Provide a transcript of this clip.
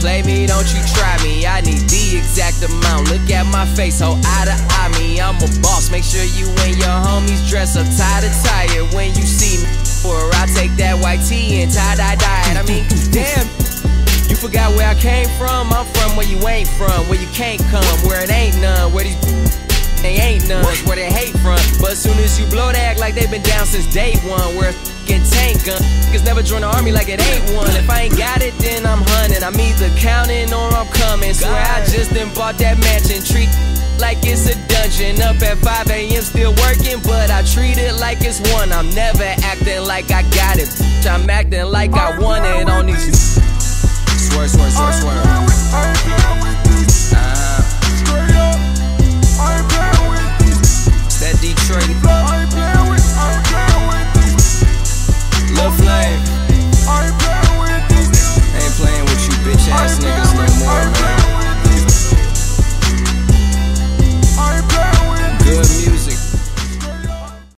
Play me, don't you try me. I need the exact amount. Look at my face, hold eye to eye me. I'm a boss. Make sure you and your homies dress up tie to tie when you see me. Or I take that white tee and tie dye dye. I mean, damn. You forgot where I came from? I'm from where you ain't from, where you can't come, where it ain't none, where these they ain't none, where they hate from. But as soon as you blow, they act like they been down since day one. Where fucking tank gun. Niggas never join the army like it ain't one. If I ain't got it, then. I'm either counting or I'm coming. Swear I just done bought that mansion. Treat like it's a dungeon. Up at 5 a.m. still working, but I treat it like it's one. I'm never acting like I got it. I'm acting like I want it on these. Swear, swear, swear, swear. no more, man.